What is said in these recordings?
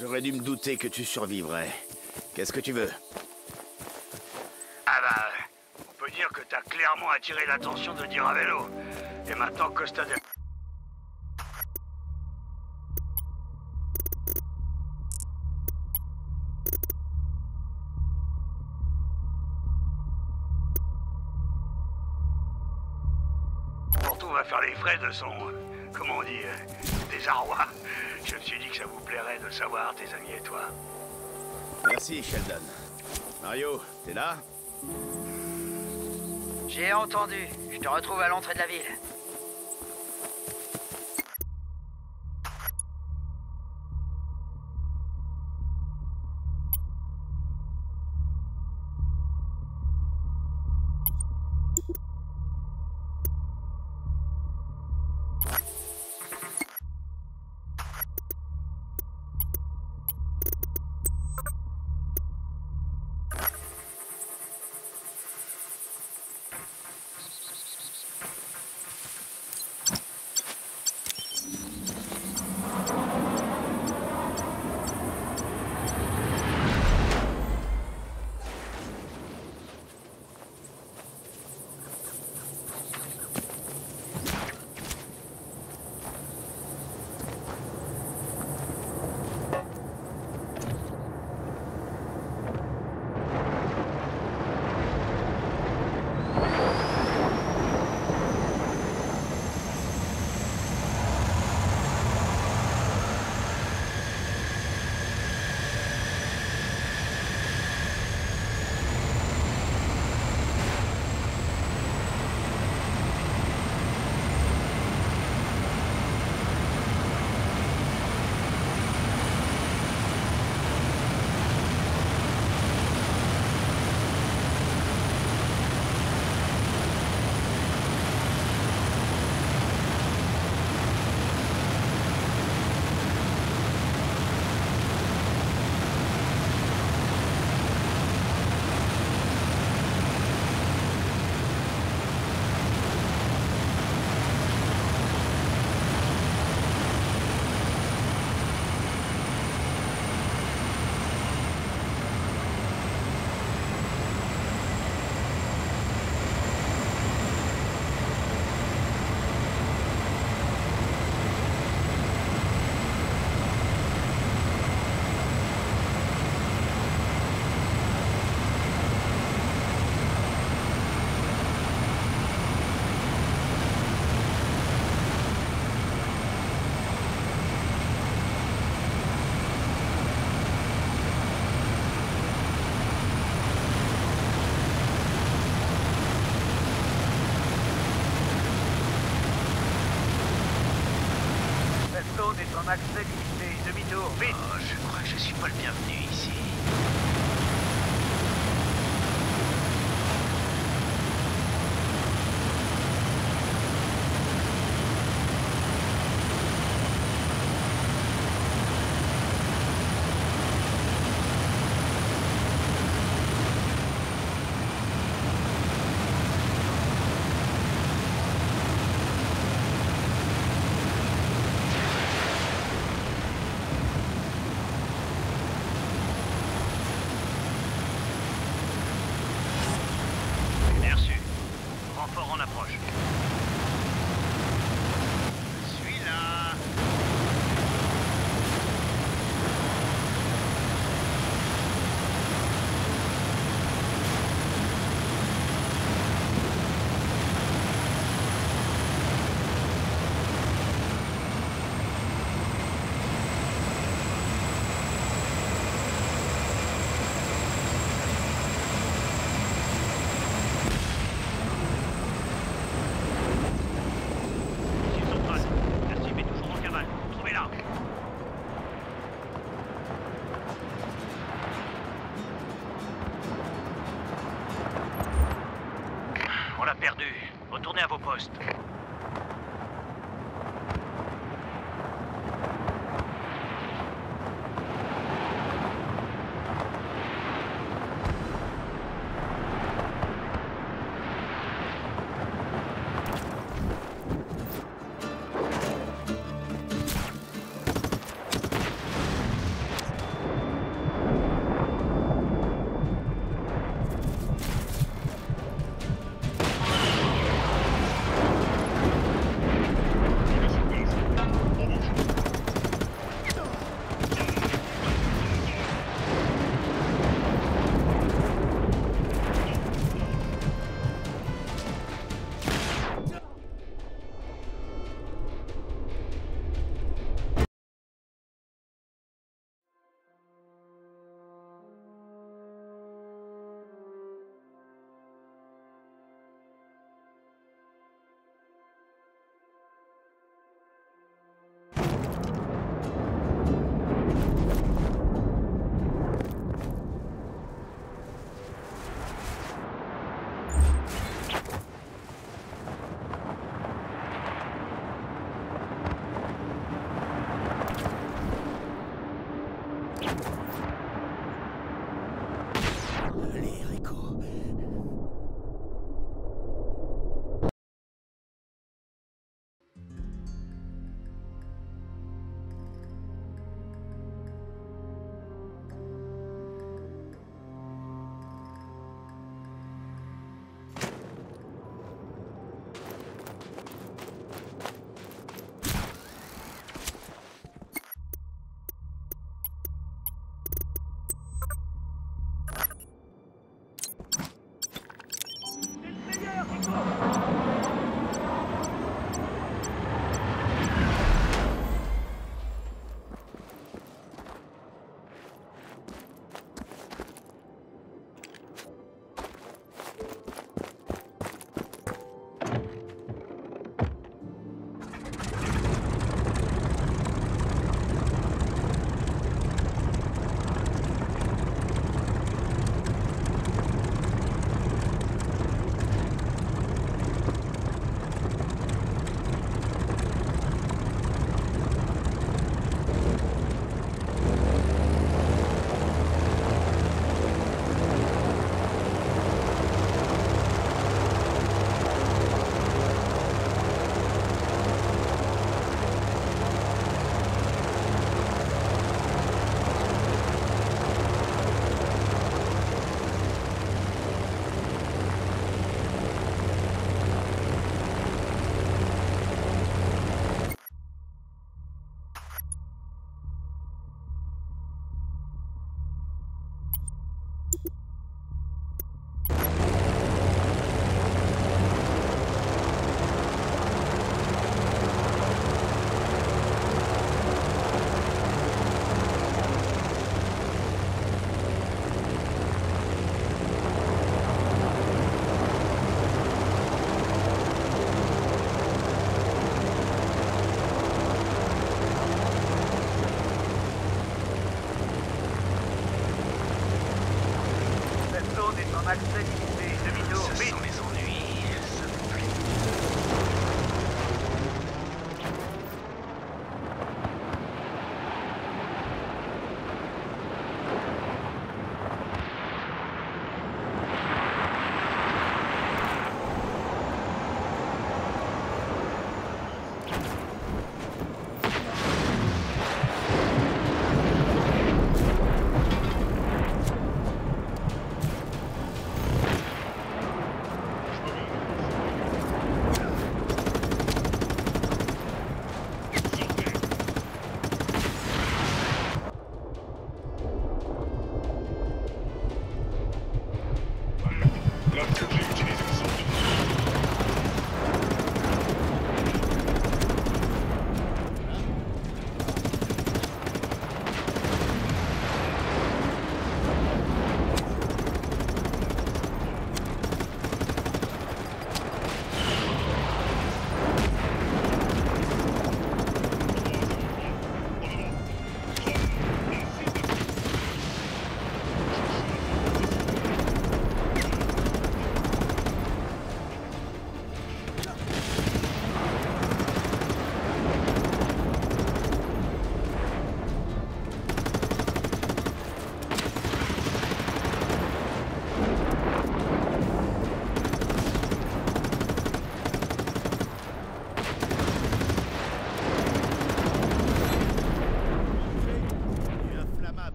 J'aurais dû me douter que tu survivrais. Qu'est-ce que tu veux Ah bah, on peut dire que t'as clairement attiré l'attention de Di Ravello. Et maintenant Costa del... Porto va faire les frais de son... Comment on dit euh, Désarroi. Je me suis dit que ça vous plairait de savoir, tes amis et toi. Merci, Sheldon. Mario, t'es là? J'ai entendu. Je te retrouve à l'entrée de la ville.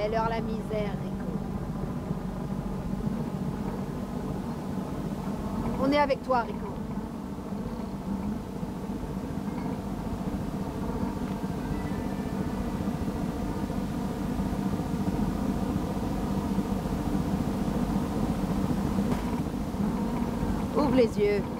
Fais-leur la misère, Rico. On est avec toi, Rico. Ouvre les yeux.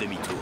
Demi-tour.